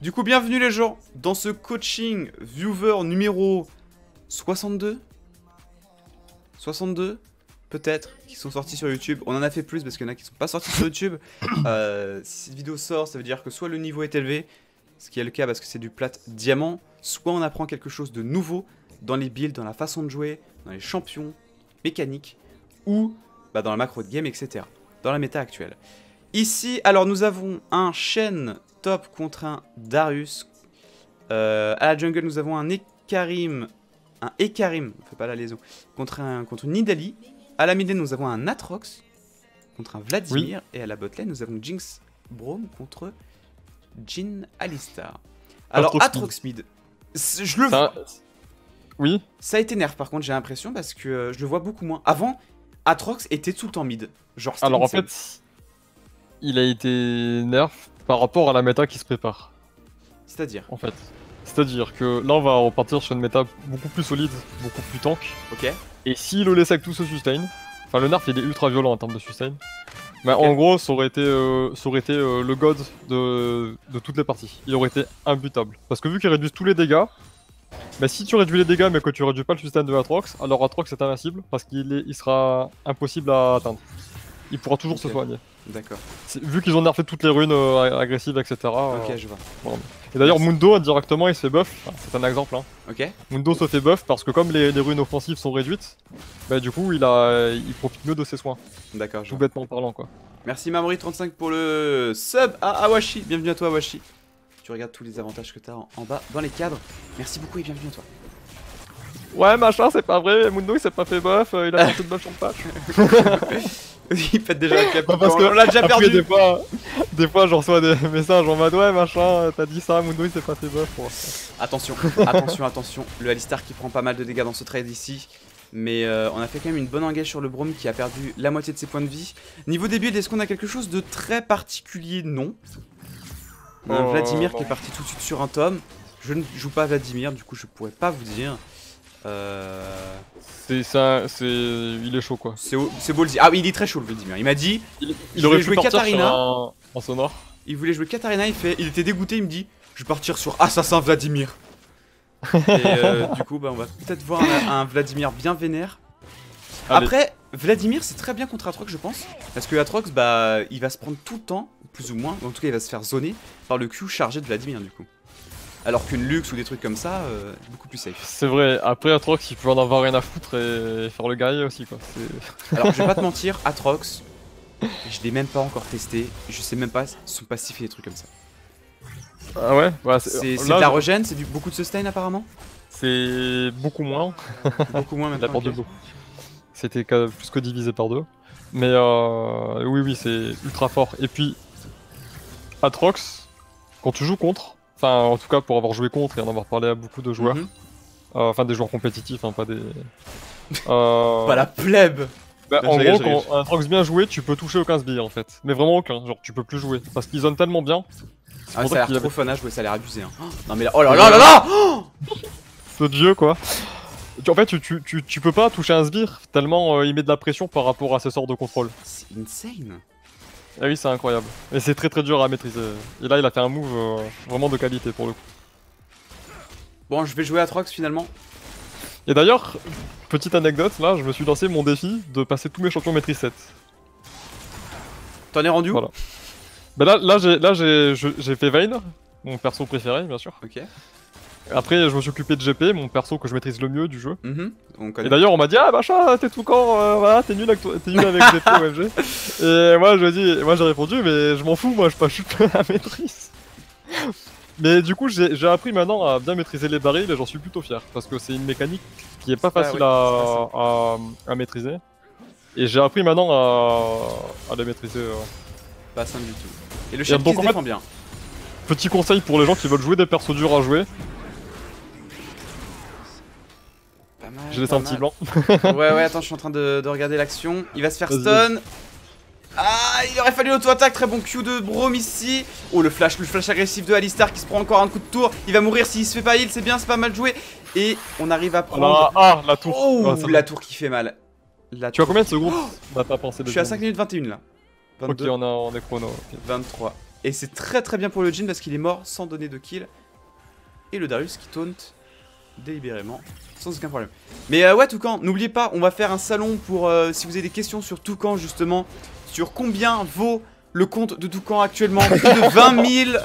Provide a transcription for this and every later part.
Du coup, bienvenue les gens dans ce coaching viewer numéro 62 62 Peut-être, qui sont sortis sur YouTube. On en a fait plus parce qu'il y en a qui sont pas sortis sur YouTube. Euh, si cette vidéo sort, ça veut dire que soit le niveau est élevé, ce qui est le cas parce que c'est du plat diamant, soit on apprend quelque chose de nouveau dans les builds, dans la façon de jouer, dans les champions, mécaniques, ou bah, dans la macro de game, etc. Dans la méta actuelle. Ici, alors nous avons un Shen top contre un Darius. Euh, à la jungle, nous avons un Ekarim. Un Ekarim, on fait pas la liaison. Contre, un, contre une Nidali. À la mid nous avons un Atrox contre un Vladimir. Et à la bot lane, nous avons Jinx Braum contre Jin Alistar. Alors, Atrox, mid. Je le vois. Oui. Ça a été nerf par contre, j'ai l'impression, parce que euh, je le vois beaucoup moins. Avant, Atrox était tout le temps mid. Genre, Alors en fait, il a été nerf par rapport à la méta qui se prépare. C'est-à-dire En fait. C'est-à-dire que là, on va repartir sur une méta beaucoup plus solide, beaucoup plus tank. Ok. Et si le avec tout se sustain, enfin le nerf il est ultra violent en termes de sustain, mais en gros ça aurait été, euh, ça aurait été euh, le god de, de, toutes les parties. Il aurait été imbutable. Parce que vu qu'il réduit tous les dégâts, bah si tu réduis les dégâts mais que tu réduis pas le sustain de Atrox, alors Atrox est invincible parce qu'il il sera impossible à atteindre. Il pourra toujours se soigner. D'accord. Vu qu'ils ont nerfé toutes les runes euh, agressives, etc. Ok, je vois. Et d'ailleurs, Mundo, indirectement, il se fait buff. c'est un exemple. Hein. Ok. Mundo se fait buff parce que comme les, runes offensives sont réduites, bah du coup, il, a, il profite mieux de ses soins. D'accord, Tout bêtement parlant, quoi. Merci Mamori35 pour le sub à Awashi. Bienvenue à toi, Awashi. Tu regardes tous les avantages que tu as en, bas dans les cadres. Merci beaucoup et bienvenue à toi. Ouais, machin, c'est pas vrai. Mundo, il s'est pas fait buff. Euh, il a fait de buff sur le patch. il pète déjà la. Bah, parce on l'a déjà perdu. Des fois, des fois, je reçois des messages en mode ouais, machin, t'as dit ça, Mundo il s'est pas fait buff. Attention, attention, attention. Le Alistar qui prend pas mal de dégâts dans ce trade ici. Mais euh, on a fait quand même une bonne engage sur le Brome qui a perdu la moitié de ses points de vie. Niveau début, est-ce qu'on a quelque chose de très particulier? Non. On a Vladimir qui est parti tout de suite sur un tome. Je ne joue pas Vladimir, du coup je pourrais pas vous dire. Euh... C'est ça, c'est, il est chaud quoi. C'est ballsy. Ah oui, il est très chaud le Vladimir. Il m'a dit. Il, aurait joué Katarina. En, sonore. Il voulait jouer Katarina. Il fait, il était dégoûté. Il me dit, je vais partir sur Assassin Vladimir. Et euh, du coup, bah, on va peut-être voir un, Vladimir bien vénère. Après, Vladimir, c'est très bien contre Atrox, je pense. Parce que Atrox, bah, il va se prendre tout le temps, plus ou moins. En tout cas, il va se faire zoner par le Q chargé de Vladimir, du coup. Alors qu'une luxe ou des trucs comme ça, euh, beaucoup plus safe. C'est vrai, après Atrox, il peut en avoir rien à foutre et faire le guerrier aussi quoi. Alors je vais pas te mentir, Atrox, je l'ai même pas encore testé, je sais même pas son passif et des trucs comme ça. Ah ouais, C'est de la regen, c'est beaucoup de sustain apparemment? C'est beaucoup moins. beaucoup moins maintenant. Okay. C'était plus que divisé par deux. Mais euh, oui, oui, c'est ultra fort. Et puis, Atrox, quand tu joues contre, Enfin, en tout cas, pour avoir joué contre et en avoir parlé à beaucoup de joueurs. Mhm. Euh, enfin, des joueurs compétitifs, hein, pas des. Euh... pas la plèbe bah, En gros, quand un Trox bien joué, tu peux toucher aucun sbire en fait. Mais vraiment aucun, genre tu peux plus jouer. Parce qu'ils zone tellement bien. Ah, ça a l'air trop fun à jouer, ça a l'air abusé. Hein. Non mais là, oh là là là là Ce dieu quoi. En fait, tu, tu, tu, tu, peux pas toucher un sbire tellement euh, il met de la pression par rapport à ses sorts de contrôle. C'est insane. Ah oui, c'est incroyable. Et c'est très très dur à maîtriser. Et là, il a fait un move euh, vraiment de qualité pour le coup. Bon, je vais jouer à Trox finalement. Et d'ailleurs, petite anecdote, là, je me suis lancé mon défi de passer tous mes champions maîtrise 7. T'en es rendu où Voilà. Bah là, là j'ai fait Vayne, mon perso préféré, bien sûr. Ok. Après, je me suis occupé de GP, mon perso que je maîtrise le mieux du jeu. Mhm, et d'ailleurs, on m'a dit Ah, machin, t'es tout quand euh, Voilà, t'es nul, avec, nul avec GP OMG. Et moi, je dis, moi j'ai répondu Mais je m'en fous, moi, je pas la maîtrise. Mais du coup, j'ai appris maintenant à bien maîtriser les barils et j'en suis plutôt fier. Parce que c'est une mécanique qui est pas ah facile à, à, maîtriser. Et j'ai appris maintenant à, à les maîtriser. Pas simple du tout. Et le chef qui se défend bien. Petit conseil pour les gens qui veulent jouer des persos durs à jouer, J'ai laissé un petit blanc. ouais, ouais, attends, je suis en train de, regarder l'action. Il va se faire stun. Ah, il aurait fallu auto-attaque. Très bon Q de Brome ici. Oh, le flash, le flash agressif de Alistar qui se prend encore un coup de tour. Il va mourir s'il se fait pas heal. C'est bien, c'est pas mal joué. Et on arrive à prendre. Ah, la tour. Oh, la tour qui fait mal. La tu as combien de secondes oh On pas pensé Je suis à 5 minutes 21 là. 22. Ok, on, a, on est chrono. 23. Et c'est très très bien pour le Jin parce qu'il est mort sans donner de kill. Et le Darius qui taunt délibérément, sans aucun problème. Mais euh, ouais, Toucan, n'oubliez pas, on va faire un salon pour euh, si vous avez des questions sur Toucan justement, sur combien vaut le compte de Toucan actuellement, plus de 20 000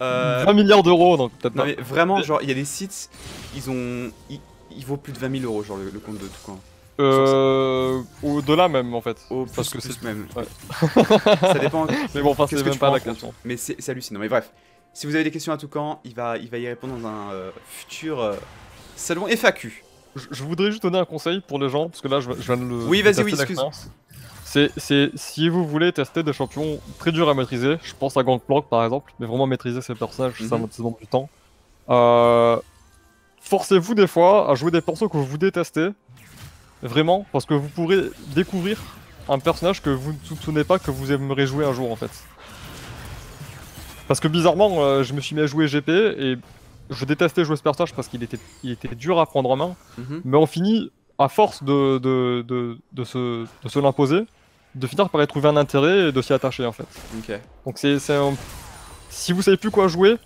euh... 20 milliards d'euros, donc peut-être Non mais vraiment, genre, il y a des sites, ils ont... Il, vaut plus de 20 000 euros, genre, le, compte de Toucan. Euh... Au-delà même, en fait. Au Parce que c'est même. Ouais. ça dépend. Mais bon, enfin, c'est même pas la question. Mais c'est hallucinant. Mais bref, si vous avez des questions à Toucan, il va, il va y répondre dans un euh, futur euh, salon FAQ. Je, voudrais juste donner un conseil pour les gens, parce que là, je, viens de le. Oui, vas-y, oui, excuse. C'est si vous voulez tester des champions très durs à maîtriser, je pense à Gangplank par exemple, mais vraiment maîtriser ces personnages, ça mhm. demande du temps. Euh, forcez-vous des fois à jouer des persos que vous détestez, vraiment, parce que vous pourrez découvrir un personnage que vous ne soupçonnez pas que vous aimeriez jouer un jour en fait. Parce que bizarrement, euh, je me suis mis à jouer GP et je détestais jouer ce personnage parce qu'il était, il était dur à prendre en main. Mhm. Mais on finit, à force de, de, de, de se, se l'imposer, de finir par y trouver un intérêt et de s'y attacher en fait. Donc c'est un... Si vous savez plus quoi jouer,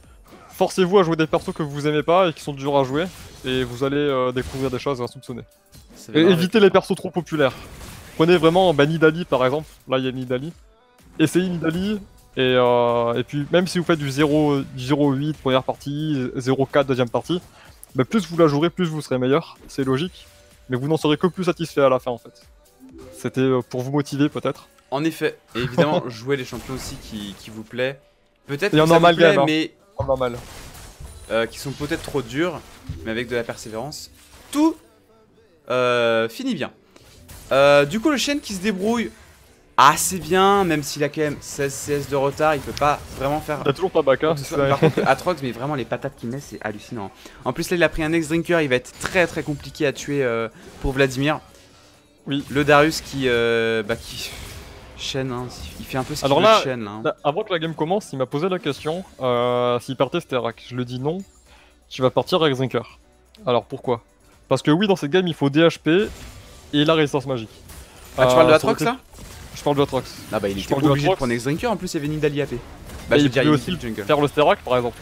forcez-vous à jouer des persos que vous aimez pas et qui sont durs à jouer et vous allez euh, découvrir des choses insoupçonnées. Et évitez les persos trop populaires. Prenez vraiment bah, Nidali par exemple, là il y a Nidali. Essayez Nidali, et, euh, et puis même si vous faites du 0,8 première partie, 0,4 deuxième partie, bah, plus vous la jouerez, plus vous serez meilleur, c'est logique. Mais vous n'en serez que plus satisfait à la fin en fait. C'était euh, pour vous motiver peut-être. En effet, et évidemment jouer les champions aussi qui, qui vous plaît. Peut-être que ça vous plaît, hein. mais en normal. Euh, qui sont peut-être trop durs, mais avec de la persévérance, tout euh, finit bien. Euh, du coup, le chêne qui se débrouille assez bien, même s'il a quand même 16 CS de retard, il peut pas vraiment faire. T'as toujours pas back, hein Par contre, Atrox, mais vraiment les patates qu'il met, c'est hallucinant. En plus, là, il a pris un ex-drinker, il va être très très compliqué à tuer euh, pour Vladimir. Oui. Le Darius qui. Euh, bah, qui. Chaîne, hein, il fait un peu ce qu'il veut là, chaîne. Hein. Avant que la game commence, il m'a posé la question euh, s'il partait Sterak. Je le dis non, tu vas partir avec Drinker. Alors pourquoi? Parce que oui, dans cette game, il faut DHP et la résistance magique. Ah, tu parles de Atrox là? je parle de Atrox. Ah bah il était obligé de prendre Next Drinker, en plus il y avait Nidali AP. Bah, il pouvait aussi faire le Sterak par exemple.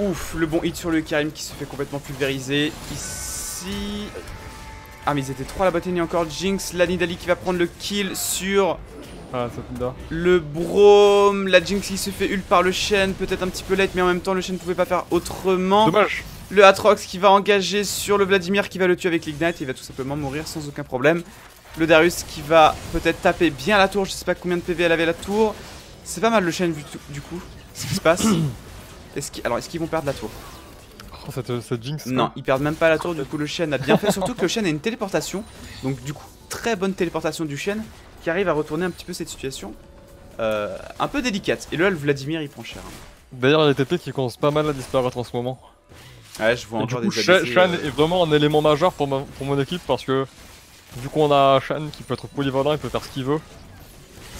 Ouf, le bon hit sur le Karim qui se fait complètement pulvériser. Ici... Ah mais ils étaient trois à la botanie encore. Jinx, la Nidali qui va prendre le kill sur... Ah, ça le Brome, la Jinx qui se fait ult par le Shen, peut-être un petit peu late, mais en même temps le Shen ne pouvait pas faire autrement. Dommage. Le Atrox qui va engager sur le Vladimir qui va le tuer avec l'Ignite, il va tout simplement mourir sans aucun problème. Le Darius qui va peut-être taper bien la tour. Je sais pas combien de PV elle avait la tour. C'est pas mal le Shen du coup. Ce qui se passe. Est Alors est-ce qu'ils vont perdre la tour? Oh cette, jinx Non, ils perdent même pas la tour, du coup le Shen a bien fait, surtout que le Shen a une téléportation, donc du coup très bonne téléportation du Shen, qui arrive à retourner un petit peu cette situation, euh, un peu délicate. Et là le Vladimir il prend cher. Hein. D'ailleurs les TP qui commencent pas mal à disparaître en ce moment. Ouais je vois encore du coup, des Shen, euh, est vraiment un élément majeur pour, pour mon équipe parce que Vu qu'on a Shan qui peut être polyvalent, il peut faire ce qu'il veut.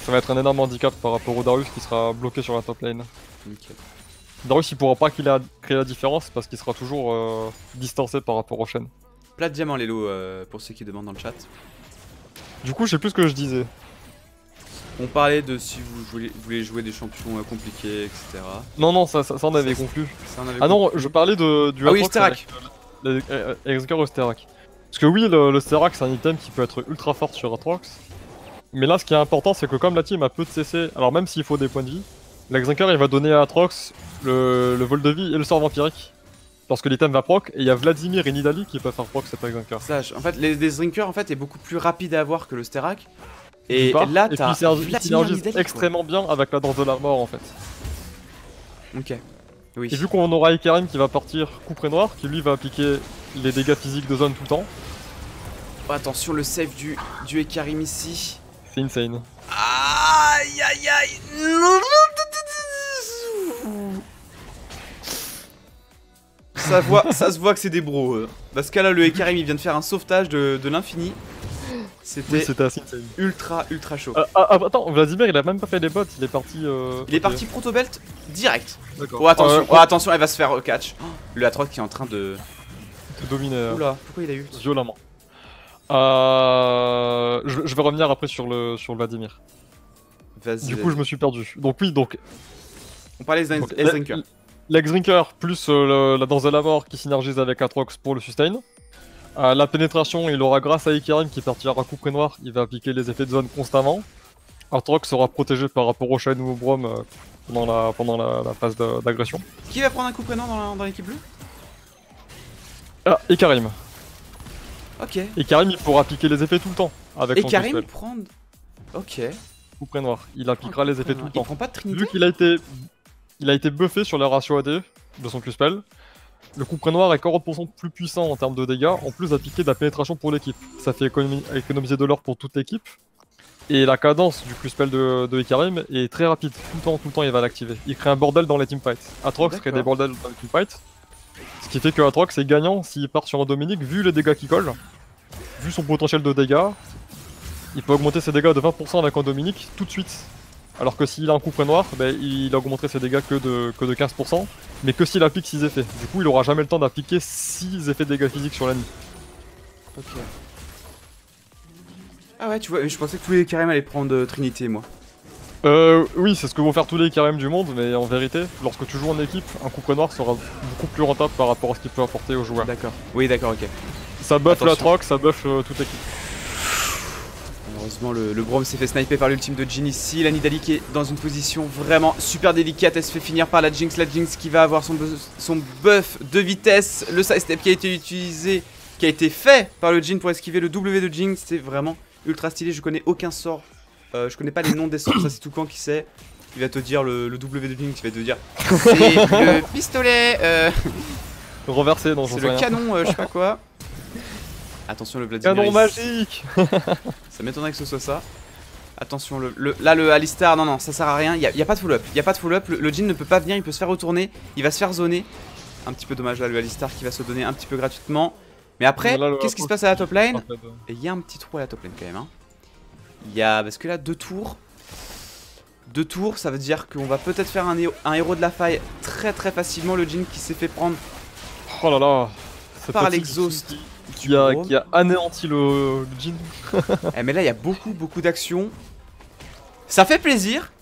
Ça va être un énorme handicap par rapport au Darius qui sera bloqué sur la top lane. Darius il pourra pas qu'il a créé la différence parce qu'il sera toujours euh, distancé par rapport au Shen. Plat de diamant Lélo euh, pour ceux qui demandent dans le chat. Du coup je sais plus ce que je disais. On parlait de si vous voulez, jouer des champions euh, compliqués, etc. Non non ça, ça, on avait conclu. ah non je parlais de, du Ah oui Sterak Executor au Sterak. Parce que oui, le, le c'est un item qui peut être ultra fort sur Atrox. Mais là, ce qui est important, c'est que comme la team a peu de CC, alors même s'il faut des points de vie, l'exinker il va donner à Atrox le, vol de vie et le sort vampirique. Parce que l'item va proc, et il y a Vladimir et Nidali qui peuvent faire proc cet Exinker. Sage, en fait, les, les en fait est beaucoup plus rapide à avoir que le Sterak. Et là, t'as synergise extrêmement bien avec la danse de la mort en fait. Ok. Oui. Et vu qu'on aura Ikarim qui va partir coup noir, qui lui va appliquer les dégâts physiques de zone tout le temps. Oh, attention, le save du, du Ekarim ici. C'est insane. Aïe aïe aïe ça, voit, ça se voit que c'est des bros. Euh. Parce que là, le Ekarim il vient de faire un sauvetage de, de l'infini. C'était ultra ultra chaud. Ah, ah, ah, attends, Vladimir il a même pas fait les bots, il est parti. Euh... Il est parti proto-belt direct. Oh attention, oh, attention, elle va se faire catch. le Atrox qui est en train de dominer. Euh, Oula, pourquoi il a eu Violemment. Euh, je, vais revenir après sur le, sur Vladimir. Vas-y. Du coup, je me suis perdu. Donc oui, donc On parlait des Drinker. L'ex-Drinker plus euh, le- la danse de la mort qui synergise avec Atrox pour le sustain. Euh, la pénétration, il aura grâce à Ikarim qui partira à coup près noir, il va appliquer les effets de zone constamment. Atrox sera protégé par rapport au Shine ou au Brom euh, pendant la, pendant la, la phase de- d'agression. Qui va prendre un coup dans la- dans l'équipe bleue? Ah, Ikarim. Ok. Ikarim, il pourra appliquer les effets tout le temps avec Et son Karim spell. prendre. Ok. Coup près noir, il appliquera les effets tout le Il temps. prend pas de Trinité Vu qu'il a été, il a été buffé sur le ratio AD de son Q-Spell, le coup près noir est 40% plus puissant en termes de dégâts, en plus d'appliquer de la pénétration pour l'équipe. Ça fait économi- économiser de l'or pour toute l'équipe. Et la cadence du Q-Spell de, de Ikarim est très rapide. Tout le temps, tout le temps, il va l'activer. Il crée un bordel dans les teamfights. Atrox crée des bordels dans les teamfights. Ce qui fait que Atrox est gagnant s'il part sur un Dominique, vu les dégâts qu'il colle, vu son potentiel de dégâts. Il peut augmenter ses dégâts de 20% avec un Dominique tout de suite. Alors que s'il a un coup près noir, ben, il augmenterait ses dégâts que de, que de 15%, mais que s'il applique 6 effets. Du coup, il aura jamais le temps d'appliquer 6 effets de dégâts physiques sur l'ennemi. Ok. Ah ouais, tu vois, je pensais que tous les Karim allaient prendre euh, Trinité, moi. Euh, oui, c'est ce que vont faire tous les KRM du monde, mais en vérité, lorsque tu joues en équipe, un coup près noir sera beaucoup plus rentable par rapport à ce qu'il peut apporter aux joueurs. D'accord. Oui, d'accord, ok. Ça buff Attention. la troc, ça buff euh, toute l'équipe. Malheureusement, le, le Grom s'est fait sniper par l'ultime de Jin ici. La Nidali qui est dans une position vraiment super délicate. Elle se fait finir par la Jinx. La Jinx qui va avoir son, bu- son buff de vitesse. Le side step qui a été utilisé, qui a été fait par le Jin pour esquiver le W de Jinx. C'est vraiment ultra stylé. Je connais aucun sort. Euh, je connais pas les noms des sorts. Ça, c'est tout le camp qui sait. Il va te dire le, le W de Jinx. Il va te dire c'est le pistolet. euh, Reversé dans c'est le rien. canon, euh, je sais pas quoi. Attention, le Vladimir. Canon magique Ça m'étonnerait que ce soit ça. Attention, le, le- là le Alistar, non, non, ça sert à rien. Il y a, y a pas de full-up. Il y a pas de full-up. Le, le Jin ne peut pas venir, il peut se faire retourner. Il va se faire zoner. Un petit peu dommage là, le Alistar qui va se donner un petit peu gratuitement. Mais après, qu'est-ce qui se passe à la top lane En fait, euh, Et il y a un petit trou à la top lane quand même. hein. Il y a. Parce que là, deux tours. Deux tours, ça veut dire qu'on va peut-être faire un, héros de la faille très très facilement. Le Jin qui s'est fait prendre Oh là là par l'exhaust. qui, qui a, qui a anéanti le, le Jin. Eh mais là il y a beaucoup beaucoup d'actions. Ça fait plaisir.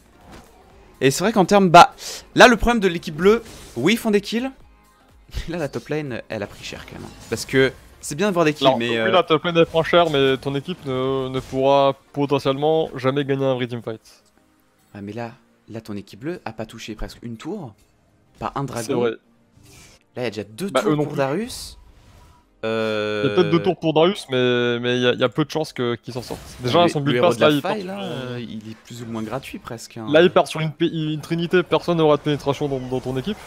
Et c'est vrai qu'en termes bah là le problème de l'équipe bleue, oui ils font des kills. Là la top lane elle a pris cher quand même. hein. Parce que c'est bien de voir des kills Alors, mais oui, euh, lane est moins cher, mais ton équipe ne, ne pourra potentiellement jamais gagner un vrai teamfight. ouais, mais là là ton équipe bleue a pas touché presque une tour. Pas un C'est dragon. vrai. Là il y a déjà deux Bah, tours pour plus. Darius. Euh... Il y a peut-être deux tours pour Darius, mais mais il y, a- il y a peu de chances que- qu'il s'en sorte. Déjà, son build pass de là, il part, là, euh, il est plus ou moins gratuit presque. hein. là, il part sur une, trinité, personne n'aura de pénétration dans, dans ton équipe.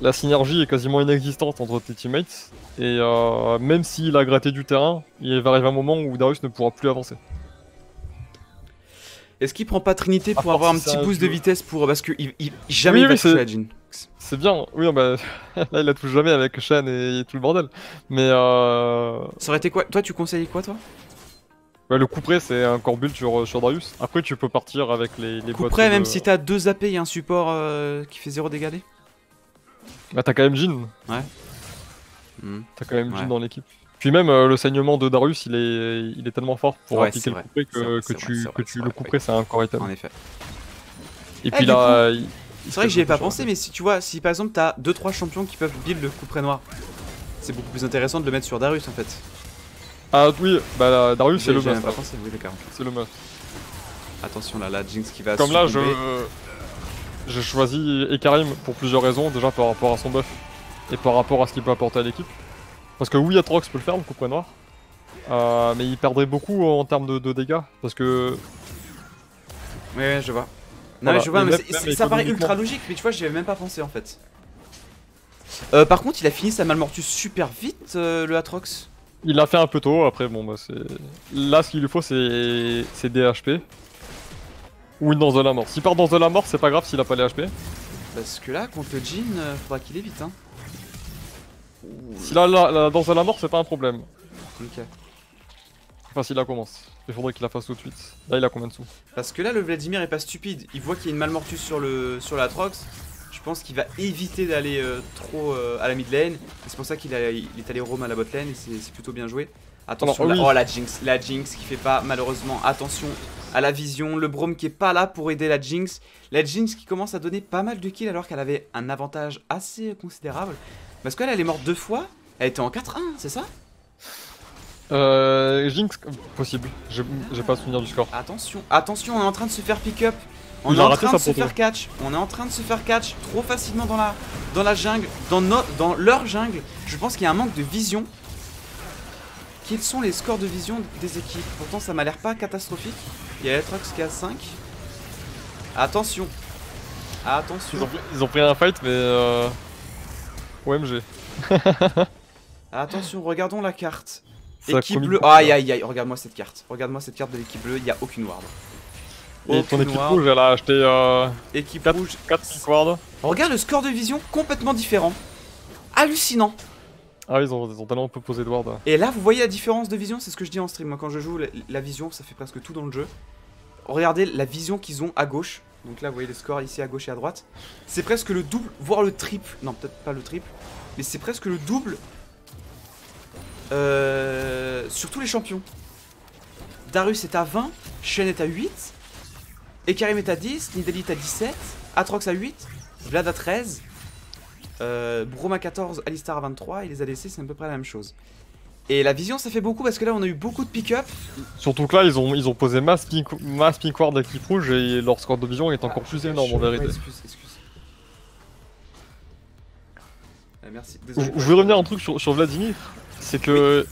La synergie est quasiment inexistante entre tes teammates. Et euh, même s'il a gratté du terrain, il va arriver un moment où Darius ne pourra plus avancer. Est-ce qu'il prend pas Trinité pour avoir un petit boost de vitesse pour parce que il, il- jamais Oui, il va toucher Jin. C'est bien, oui, bah, là il la touche jamais avec Shen et, et tout le bordel. Mais euh, Ça aurait été quoi? Toi, tu conseilles quoi, toi? Bah, le coup près c'est un core build sur, sur Darius. Après tu peux partir avec les, les Coup boîtes près, de- même si t'as deux AP et un support euh, qui fait 0 dégâts Bah t'as quand même Jin, Hmm. t'as quand même Jin Ouais. dans l'équipe. Puis même euh, le saignement de Darius il est, il est tellement fort pour Ouais, appliquer le coup vrai, près c'est vrai, que, vrai, tu, que le vrai, coup oui. près c'est un item. En effet. Et Eh, puis là, il- il C'est vrai que j'y ai pas pensé, mais si tu vois, si par exemple t'as 2-3 champions qui peuvent build le coup près noir, c'est beaucoup plus intéressant de le mettre sur Darius en fait. Ah oui, bah là, Darius c'est le j'ai must. même pas là. pensé, oui, d'accord. C'est le must. Attention là, la Jinx qui va Comme là, je. J'ai choisi Ekarim pour plusieurs raisons. Déjà par rapport à son buff et par rapport à ce qu'il peut apporter à l'équipe. Parce que oui, Atrox peut le faire, le coup près noir. Euh, mais il perdrait beaucoup en termes de, de dégâts. Parce que Ouais, ouais, je vois. Non, Voilà, mais je vois, mais même- ça paraît ultra logique, mais tu vois, j'y avais même pas pensé en fait. Euh, par contre, il a fini sa Malmortus super vite, euh, le Atrox. il l'a fait un peu tôt. Après, bon, bah c'est. Là, ce qu'il lui faut, c'est c'est des HP. Ou une danse de la mort. S'il part dans de la mort, c'est pas grave s'il a pas les HP. Parce que là, contre le Jin, euh, faudra qu'il évite. Hein. Ouh, Si là, la, la danse de la mort, c'est pas un problème. ok. Enfin, s'il la commence. Il faudrait qu'il la fasse tout de suite. Là, il a combien de sous? Parce que là, le Vladimir est pas stupide. Il voit qu'il y a une Malmortus sur le sur l'Atrox. Je pense qu'il va éviter d'aller euh, trop euh, à la mid lane. C'est pour ça qu'il il est allé roam à la bot lane et c'est plutôt bien joué. Attention, Alors, la- oui. oh la Jinx, la Jinx qui fait pas malheureusement attention à la vision, le Brome qui est pas là pour aider la Jinx, la Jinx qui commence à donner pas mal de kills alors qu'elle avait un avantage assez considérable. Parce qu'elle elle est morte deux fois, elle était en 4-1, c'est ça? Euh, Jinx, possible. J'ai pas souvenir du score. Attention, attention, on est en train de se faire pick up. On Il est en train de se proto. faire catch. On est en train de se faire catch trop facilement dans la, dans la jungle, dans, no- dans leur jungle. Je pense qu'il y a un manque de vision. Quels sont les scores de vision des équipes Pourtant, ça m'a l'air pas catastrophique. Il y a Etrox qui a 5. Attention. Attention. Ils ont, pris- ils ont pris un fight, mais euh... OMG. Attention, regardons la carte. Ça équipe bleue. Aïe aïe aïe, regarde-moi cette carte. Regarde-moi cette carte de l'équipe bleue, il n'y a aucune ward. Et ton équipe rouge, elle a acheté euh, Équipe 4, rouge. 4 pick ward. Regarde le score de vision complètement différent. Hallucinant. Ah, ils ont, ils ont tellement peu posé de ward. Et là, vous voyez la différence de vision, c'est ce que je dis en stream. Moi, quand je joue, la, la vision, ça fait presque tout dans le jeu. Regardez la vision qu'ils ont à gauche. Donc là, vous voyez les scores ici à gauche et à droite. C'est presque le double, voire le triple. Non, peut-être pas le triple, mais c'est presque le double euh, sur tous les champions. Darius est à 20, Shen est à 8, Ekarim est à 10, Nidalee est à 17, Atrox à 8, Vlad à 13, euh, Braum à 14, Alistar à 23 et les ADC c'est à peu près la même chose. Et la vision ça fait beaucoup parce que là on a eu beaucoup de pick-up. Surtout que là, ils ont, ils ont posé masse pink, masse pink ward d'équipe rouge et leur score de vision est encore Ah, plus énorme en vérité. excuse, excuse. Euh, merci, Je, désolé. je veux revenir un truc sur, sur Vladimir, c'est que.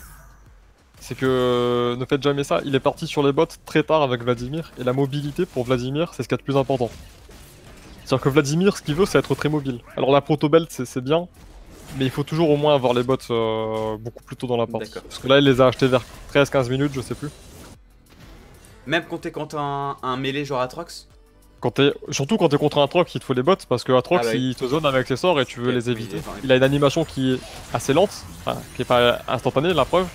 C'est que ne faites jamais ça, il est parti sur les bots très tard avec Vladimir, et la mobilité pour Vladimir, c'est ce qu'il y a de plus important. C'est-à-dire que Vladimir, ce qu'il veut, c'est être très mobile. Alors la proto-belt, c'est bien, mais il faut toujours au moins avoir les bots euh, beaucoup plus tôt dans la partie. Parce que là, il les a achetés vers 13-15 minutes, je sais plus. Même quand t'es contre un, un mêlé genre Atrox? Quand surtout quand t'es contre un Atrox, il te faut les bots, parce que Atrox, Ah bah oui. il te zone avec ses sorts et tu veux les éviter. Il a une animation qui est assez lente, enfin, qui est pas instantanée, la preuve.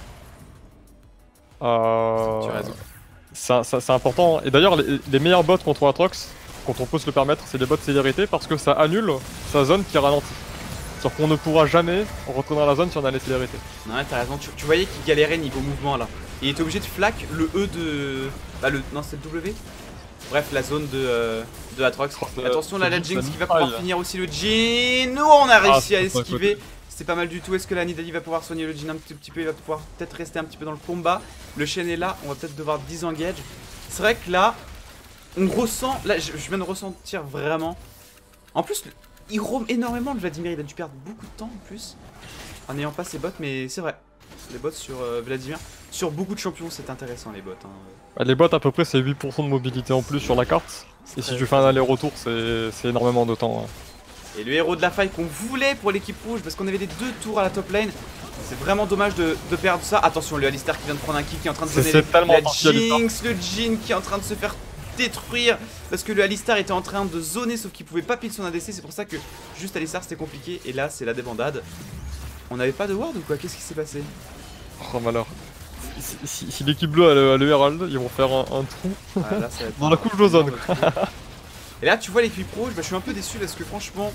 Euh, Tu as raison. ça- ça- c'est important. Et d'ailleurs, les, les meilleurs bots contre Atrox, quand on peut se le permettre, c'est les bots célérité parce que ça annule sa zone qui ralentit. C'est-à-dire qu'on ne pourra jamais rentrer dans la zone si on a les célérités. Ouais, t'as raison. Tu, tu voyais qu'il galérait niveau mouvement là. Il était obligé de flac le E de. Bah, le. Non, c'est le W Bref, la zone de, euh, de Atrox. Attention là, la Jinx qui va pouvoir finir aussi le Jin. Nous, on a réussi à esquiver. C'était pas mal du tout. Est-ce que la Nidalee va pouvoir soigner le Jin un petit, petit peu? Il va pouvoir peut-être rester un petit peu dans le combat. Le Shen est là. On va peut-être devoir disengage. C'est vrai que là, on ressent. Là, je, je viens de ressentir vraiment. En plus, il roam énormément le Vladimir. Il a dû perdre beaucoup de temps en plus. En n'ayant pas ses bots, mais c'est vrai. Les bots sur euh, Vladimir. Sur beaucoup de champions, c'est intéressant les bots. hein. Bah, Les bots, à peu près, c'est 8% de mobilité en plus sur la carte. Et si tu fais un aller-retour, c'est c'est énormément de temps. hein. Et le héros de la faille qu'on voulait pour l'équipe rouge, parce qu'on avait les deux tours à la top lane. C'est vraiment dommage de, de perdre ça. Attention, le Alistar qui vient de prendre un kick, qui est en train de C'est- donner c'est les- tellement la. Jinx, le Jin qui est en train de se faire détruire. Parce que le Alistar était en train de zoner, sauf qu'il pouvait pas pile son ADC. C'est pour ça que juste Alistar c'était compliqué. Et là, c'est la débandade. On n'avait pas de ward ou quoi? Qu'est-ce qui s'est passé? Oh malheur. Si, si- si l'équipe bleue a le, a le Herald, ils vont faire un, un trou Ah, là, dans la couche d'ozone. Et là, tu vois l'équipe rouge, bah, je suis un peu déçu parce que franchement,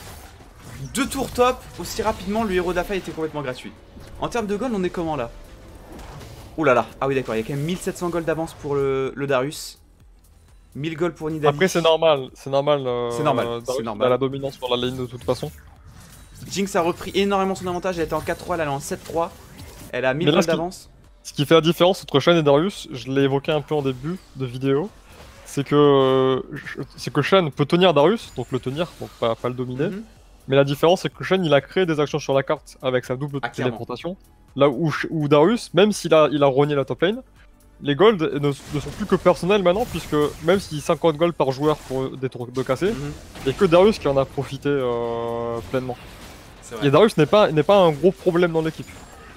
deux tours top, aussi rapidement, le héros faille était complètement gratuit. En termes de gold, on est comment là Ouh là là, ah oui d'accord, il y a quand même 1700 gold d'avance pour le, le Darius. 1000 gold pour Nidalee. Après, c'est normal, c'est normal. euh, C'est normal, Darius, c'est il a normal. la dominance sur la lane de toute façon. Jinx a repris énormément son avantage, elle était en 4-3, là elle est en 7-3. Elle a 1000 Mais là, gold d'avance. Ce qui fait la différence entre Shen et Darius, je l'ai évoqué un peu en début de vidéo, c'est que c'est que Shen peut tenir Darius, donc le tenir, donc pas, pas le dominer. Mhm. Mais la différence, c'est que Shen il a créé des actions sur la carte avec sa double Ah, téléportation. Là où, où Darius, même s'il a, il a rogné la top lane, les golds ne, ne sont plus que personnels maintenant, puisque même si 50 golds par joueur pour des tours de casser, Mhm. il n'y a que Darius qui en a profité euh, pleinement. Et Darius n'est pas, n'est pas un gros problème dans l'équipe.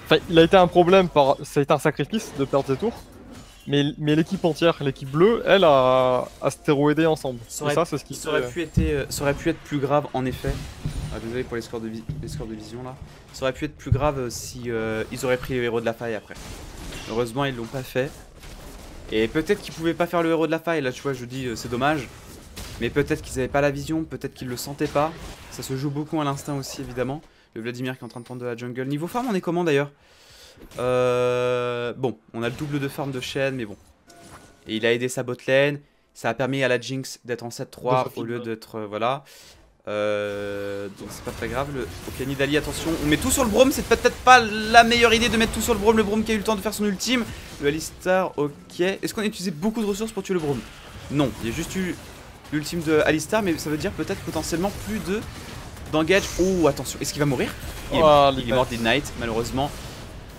Enfin, il a été un problème par. Ça a été un sacrifice de perdre ses tours. Mais, mais l'équipe entière, l'équipe bleue, elle a, a stéroïdé ensemble. Ça Et aurait- ça, c'est ce qui Ça aurait, fait- pu être, euh, ça aurait pu être plus grave en effet. Ah, désolé pour les scores, de les scores de vision là. Ça aurait pu être plus grave euh, si euh, ils auraient pris le héros de la faille après. Heureusement ils l'ont pas fait. Et peut-être qu'ils pouvaient pas faire le héros de la faille, là tu vois je dis euh, c'est dommage. Mais peut-être qu'ils avaient pas la vision, peut-être qu'ils le sentaient pas. Ça se joue beaucoup à l'instinct aussi évidemment. Le Vladimir qui est en train de prendre de la jungle. Niveau farm on est comment d'ailleurs? Euh, bon, on a le double de farm de Shen, mais bon. Et il a aidé sa botlane. Ça a permis à la Jinx d'être en 7-3 au lieu d'être... Euh, voilà. Euh, donc c'est pas très grave. Le... Ok, Nidali, attention. On met tout sur le Brome. C'est peut-être pas la meilleure idée de mettre tout sur le Brome. Le Brome qui a eu le temps de faire son ultime. Le Alistar, ok. Est-ce qu'on a utilisé beaucoup de ressources pour tuer le Brome? Non, il y a juste eu l'ultime de Alistar, mais ça veut dire peut-être potentiellement plus de d'engage. Oh, attention, est-ce qu'il va mourir? Il, est, oh, il est mort Knight, malheureusement.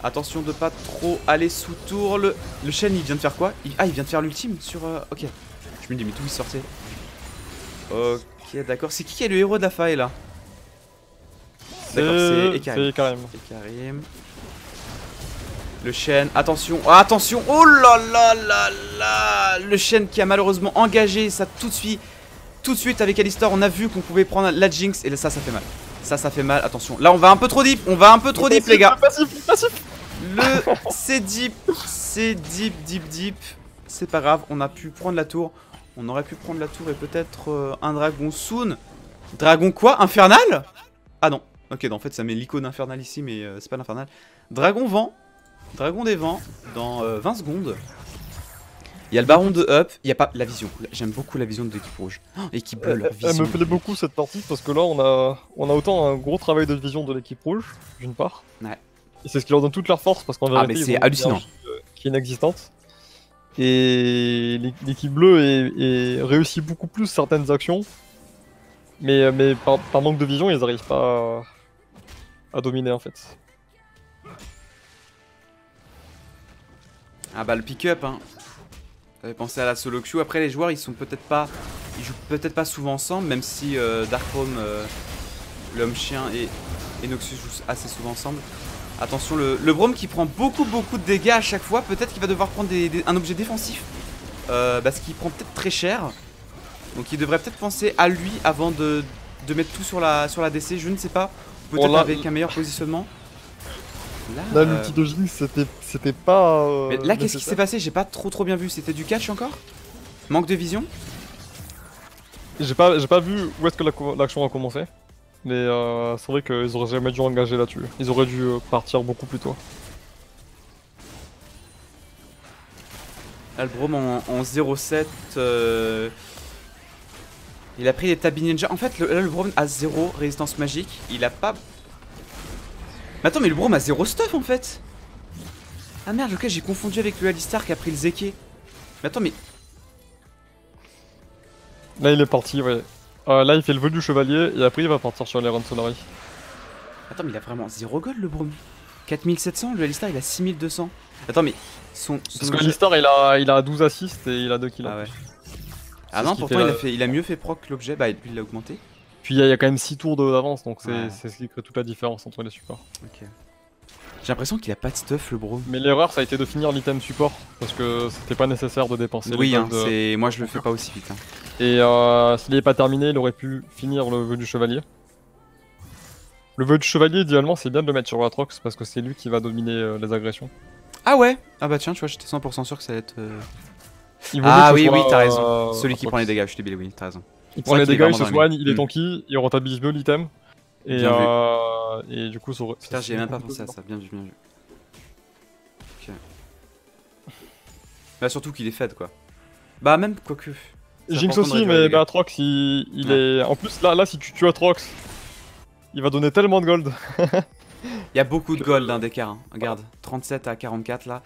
Attention de pas trop aller sous tour. Le, le Shen, il vient de faire quoi? Ah, il vient de faire l'ultime sur... Euh, ok. Je me dis, mais d'où il sortait? Ok, d'accord. C'est qui qui est le héros de la faille, là? D'accord, c'est Ekarim. Ekarim. Le Shen, attention, oh, attention, oh là là là là Le Shen qui a malheureusement engagé ça tout de suite, tout de suite avec Alistar, on a vu qu'on pouvait prendre la Jinx et là ça, ça fait mal. Ça, ça fait mal, attention. Là on va un peu trop deep, on va un peu trop deep les gars. Le c'est deep, c'est deep, deep, deep. C'est pas grave, on a pu prendre la tour. On aurait pu prendre la tour et peut-être euh, un dragon soon. Dragon quoi? Infernal? Ah non. Ok, en fait ça met l'icône infernal ici, mais euh, c'est pas l'infernal. Dragon vent. Dragon des vents dans 20 euh, secondes. Il y a le baron de up, il y a pas la vision. J'aime beaucoup la vision de l'équipe rouge. Oh, équipe bleue, Elle me plaît beaucoup cette partie parce que là on a on a autant un gros travail de vision de l'équipe rouge d'une part. Ouais. Et c'est ce qui leur donne toute leur force parce qu'en vérité ah, c'est hallucinant. qui est inexistante. Et l'équipe bleue est, réussit beaucoup plus certaines actions. Mais, mais par, manque de vision, ils n'arrivent pas à dominer en fait. Ah bah le pick-up hein. J'avais pensé à la solo queue. Après les joueurs ils sont peut-être pas. Ils jouent peut-être pas souvent ensemble, même si euh, Darkroom, euh, l'homme chien et, et Noxus jouent assez souvent ensemble. Attention le, le Brome qui prend beaucoup beaucoup de dégâts à chaque fois. Peut-être qu'il va devoir prendre un objet défensif. Euh, parce qu'il prend peut-être très cher. Donc il devrait peut-être penser à lui avant de, de, mettre tout sur la, sur la DC. Je ne sais pas. Peut-être avec un meilleur positionnement. Là, là l'ulti de c'était pas. Euh, mais là qu'est-ce qui s'est passé? J'ai pas trop trop bien vu. C'était du catch encore? Manque de vision? J'ai pas, pas vu où est-ce que l'action a commencé. Mais euh, c'est vrai qu'ils auraient jamais dû engager là-dessus. Ils auraient dû euh, partir beaucoup plus tôt. Albrom en, en 0-7. Il a pris des Tabi Ninja. En fait, le, là, le Brom a 0 résistance magique. Il a pas mais attends, mais le Brom a zéro stuff en fait Ah merde, ok, j'ai confondu avec le Alistar qui a pris le Zeke. Mais attends, mais... Là, il est parti, ouais. Euh, là, il fait le vol du chevalier et après, il va partir sur les Sonari. Attends, mais il a vraiment zéro gold le Brom. 4700, le Alistar il a 6200. Attends, mais son. Parce que l'Alistar il a, il a 12 assists et il a 2 kills. Ah ouais. Ah non, pourtant il, a fait, il a mieux fait proc l'objet, bah lui il l'a augmenté. Puis il y, a quand même 6 tours d'avance, donc c'est ce qui crée toute la différence entre les supports. Ok. J'ai l'impression qu'il a pas de stuff le bro. Mais l'erreur ça a été de finir l'item support, parce que c'était pas nécessaire de dépenser Oui, hein, moi je le fais pas aussi vite. Hein. Et euh, s'il est pas terminé, il aurait pu finir le vœu du chevalier. Le vœu du chevalier, idéalement, c'est bien de le mettre sur Atrox, parce que c'est lui qui va dominer euh, les agressions. Ah ouais Ah bah tiens, tu vois, j'étais 100% sûr que ça allait être... Euh, ah oui, oui, t'as raison. Celui qui prend les dégâts, je suis débile, oui, t'as raison. Il prend les dégâts, il se soigne, il est tanky, il rentabilise mieux l'item. Et, euh, et du coup, ça Putain, j'ai même pas pensé à ça, bien vu, bien vu. Ok. Bah, surtout qu'il est fed quoi. Bah, même quoique. Jinx aussi, mais bah, Atrox, il, il est. En plus, là, là, si tu tues Atrox, il va donner tellement de gold. il y a beaucoup de gold hein, d'écart. Hein. Regarde, 37 à 44 là.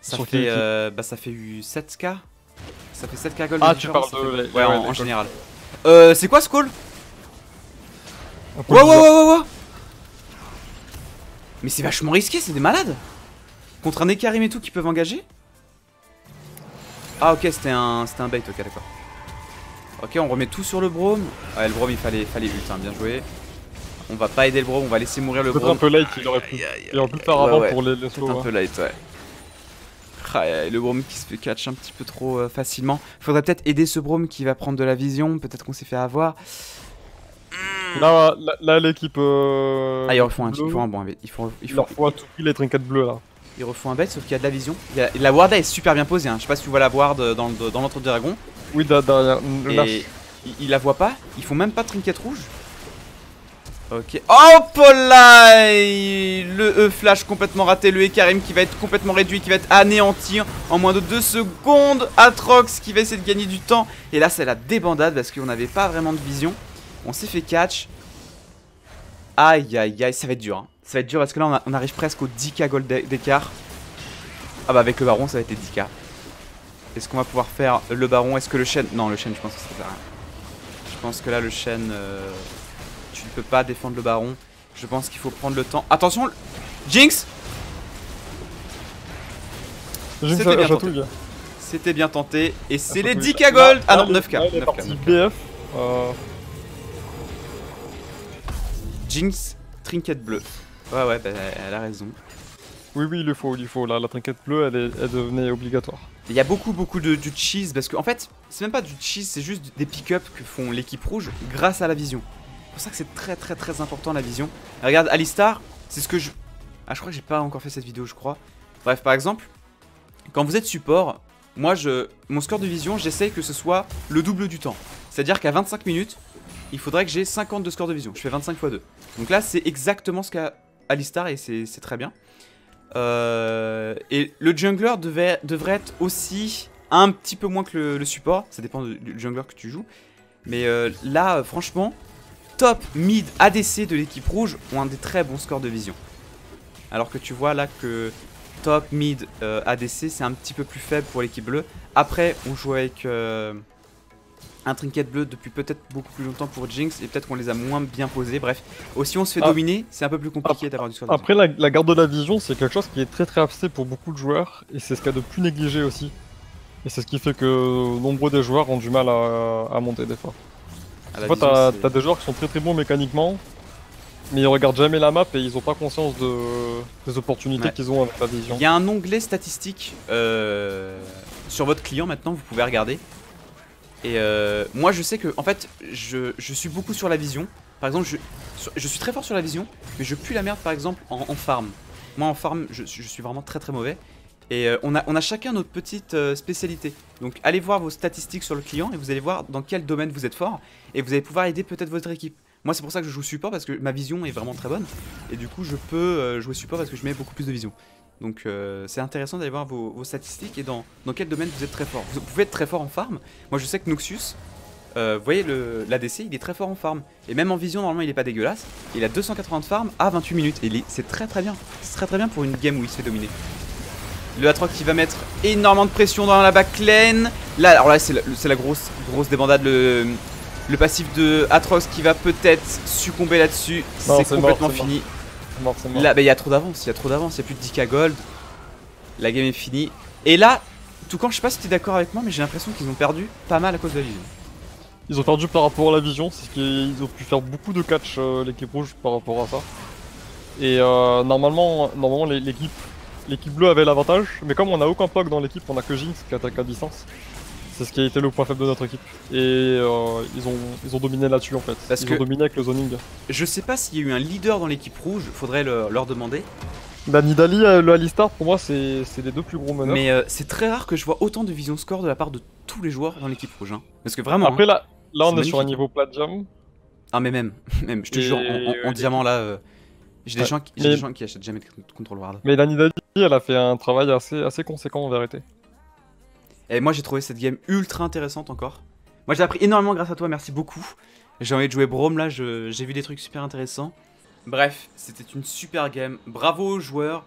Ça fait, euh, bah, ça fait 7k ça fait 7k gold. Ah, tu parles de. Ouais, en, général. Euh, c'est quoi ce call? Wow, wow, wow, wow, Mais c'est vachement risqué, c'est des malades Contre un Ekarim et tout qui peuvent engager Ah ok c'était un, un bait, ok d'accord. Ok on remet tout sur le Brome. Ouais le Brome il fallait, fallait ult, hein, bien joué. On va pas aider le Brome, on va laisser mourir le Brome. un peu late, il aurait pu, il aurait pu faire avant pour les, les slow. un hein. peu late ouais. Ah, le Brome qui se fait catch un petit peu trop euh, facilement. Faudrait peut-être aider ce Brome qui va prendre de la vision. Peut-être qu'on s'est fait avoir. Là, là, l'équipe. Euh, ah, ils refont un, ils font un bon Il faut, il faut... faut à tout prix les trinkets bleus là. Ils refont un bête, sauf qu'il y a de la vision. La ward est super bien posée. Hein. Je sais pas si tu vois la ward dans, dans l'autre dragon. Oui, derrière. Et il, la voit pas. Ils font même pas trinket rouge. Ok. Hop là Le E flash complètement raté. Le Ekarim qui va être complètement réduit, qui va être anéanti en moins de 2 secondes. Atrox qui va essayer de gagner du temps. Et là, c'est la débandade parce qu'on n'avait pas vraiment de vision. On s'est fait catch. Aïe aïe aïe, ça va être dur. Hein. Ça va être dur parce que là, on, arrive presque au 10k gold d'écart. Ah bah, avec le baron, ça va être les 10k. Est-ce qu'on va pouvoir faire le baron? Est-ce que le chêne... Non, le chêne, je pense que ça sert à rien. Je pense que là, le chêne... Euh, tu ne peux pas défendre le baron. Je pense qu'il faut prendre le temps. Attention Jinx C'était bien, tenté. C'était bien tenté. Et c'est les 10k gold Ah non, 9k. 9K, BF. Euh... Jinx, trinket bleu. Ouais, ouais, bah, elle a raison. Oui, oui, il le faut, il faut. La, la trinquette bleue, elle, est, elle devenait obligatoire. Il y a beaucoup, beaucoup de, cheese parce qu'en en fait, c'est même pas du cheese, c'est juste des pick-up que font l'équipe rouge grâce à la vision. C'est pour ça que c'est très, très, très important la vision. regarde, Alistar, c'est ce que je. Ah, je crois que j'ai pas encore fait cette vidéo, je crois. Bref, par exemple, quand vous êtes support, moi, je, mon score de vision, j'essaye que ce soit le double du temps. C'est-à-dire qu'à 25 minutes, il faudrait que j'ai 50 de score de vision. Je fais 25 x 2. Donc là, c'est exactement ce qu'a Alistar et c'est très bien. Euh, et le jungler devrait être aussi un petit peu moins que le, support. Ça dépend du jungler que tu joues. Mais euh, là, franchement, top, mid, ADC de l'équipe rouge ont un des très bons scores de vision. Alors que tu vois là que top, mid, euh, ADC, c'est un petit peu plus faible pour l'équipe bleue. Après, on joue avec un trinket bleu depuis peut-être beaucoup plus longtemps pour Jinx et peut-être qu'on les a moins bien posés. Bref, aussi on se fait ah. dominer, c'est un peu plus compliqué d'avoir du score. Après, la, garde de la vision, c'est quelque chose qui est très très abstrait pour beaucoup de joueurs et c'est ce qu'il y a de plus négligé aussi. Et c'est ce qui fait que nombreux des joueurs ont du mal à, monter des fois. Des fois, t'as des joueurs qui sont très très bons mécaniquement, mais ils regardent jamais la map et ils ont pas conscience de, des opportunités qu'ils ont avec la vision. Il y a un onglet statistique euh, sur votre client maintenant, vous pouvez regarder. Et euh, moi je sais que en fait je, suis beaucoup sur la vision. Par exemple je, suis très fort sur la vision mais je pue la merde par exemple en, farm. Moi en farm je, suis vraiment très très mauvais. Et euh, on, a, on a chacun notre petite euh, spécialité. Donc allez voir vos statistiques sur le client et vous allez voir dans quel domaine vous êtes fort. Et vous allez pouvoir aider peut-être votre équipe. Moi c'est pour ça que je joue support parce que ma vision est vraiment très bonne. Et du coup je peux jouer support parce que je mets beaucoup plus de vision. Donc euh, c'est intéressant d'aller voir vos, statistiques et dans, dans, quel domaine vous êtes très fort. Vous pouvez être très fort en farm. Moi je sais que Noxus, euh, vous voyez l'ADC, il est très fort en farm. Et même en vision, normalement il est pas dégueulasse. Il a 280 de farm à 28 minutes. Et c'est très très bien. C'est très très bien pour une game où il se fait dominer. Le Atrox qui va mettre énormément de pression dans la backlane. Là, alors là c'est la, grosse, grosse débandade. Le, le passif de Atrox qui va peut-être succomber là-dessus. C'est complètement fini. Là, bah, il y a trop d'avance, il y a trop d'avance, il y a plus de 10k gold. La game est finie. Et là, tout quand je sais pas si tu es d'accord avec moi, mais j'ai l'impression qu'ils ont perdu pas mal à cause de la vision. Ils ont perdu par rapport à la vision, c'est qu'ils ont pu faire beaucoup de catch euh, l'équipe rouge par rapport à ça. Et euh, normalement, normalement l'équipe l'équipe bleue avait l'avantage, mais comme on a aucun POG dans l'équipe, on a que Jinx qui attaque à distance. C'est ce qui a été le point faible de notre équipe. Et euh, ils, ont, ils ont dominé là-dessus en fait. Parce ils ont dominé avec le zoning. Je sais pas s'il y a eu un leader dans l'équipe rouge, faudrait leur demander. Bah Nidali, euh, le Alistar, pour moi c'est les deux plus gros meneurs. Mais euh, c'est très rare que je vois autant de vision score de la part de tous les joueurs dans l'équipe rouge. Hein. Parce que vraiment. Après là, là on est, sur un niveau platinum. Ah mais même, même, je te jure, en, diamant là, j'ai des, gens qui, des gens qui achètent jamais de contrôle ward. Mais la Nidali, elle a fait un travail assez, assez conséquent en vérité. Et moi j'ai trouvé cette game ultra intéressante encore. Moi j'ai appris énormément grâce à toi, merci beaucoup. J'ai envie de jouer Brome là, j'ai vu des trucs super intéressants. Bref, c'était une super game. Bravo aux joueurs.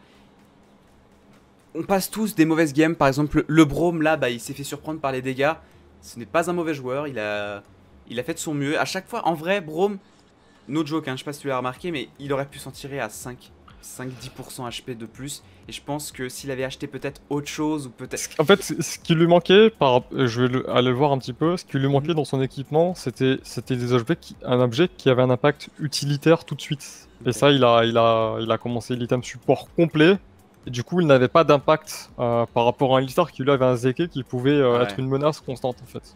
On passe tous des mauvaises games. Par exemple, le Brome là, bah, il s'est fait surprendre par les dégâts. Ce n'est pas un mauvais joueur. Il a, fait de son mieux. À chaque fois, en vrai, Brome, no joke, hein, je sais pas si tu l'as remarqué, mais il aurait pu s'en tirer à 5. 5-10% HP de plus. Et je pense que s'il avait acheté peut-être autre chose ou peut-être. En fait, ce qui lui manquait, par... je vais aller le voir un petit peu, ce qui lui manquait mhm. dans son équipement, c'était des objets qui... un objet qui avait un impact utilitaire tout de suite. Et ça, il a, il a, il a commencé l'item support complet. Et du coup, il n'avait pas d'impact euh, par rapport à un Listar qui lui avait un Zeke qui pouvait euh, être une menace constante en fait.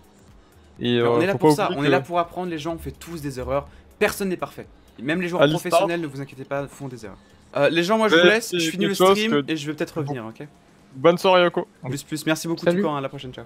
Et, on euh, est là pour ça, on est là pour apprendre, les gens on fait tous des erreurs, personne n'est parfait. Même les joueurs professionnels, ne vous inquiétez pas, font des erreurs. Euh, les gens, moi je vous laisse, je finis le stream et je vais peut-être revenir, ok Bonne soirée Yoko. Plus plus, merci beaucoup temps, à la prochaine, ciao.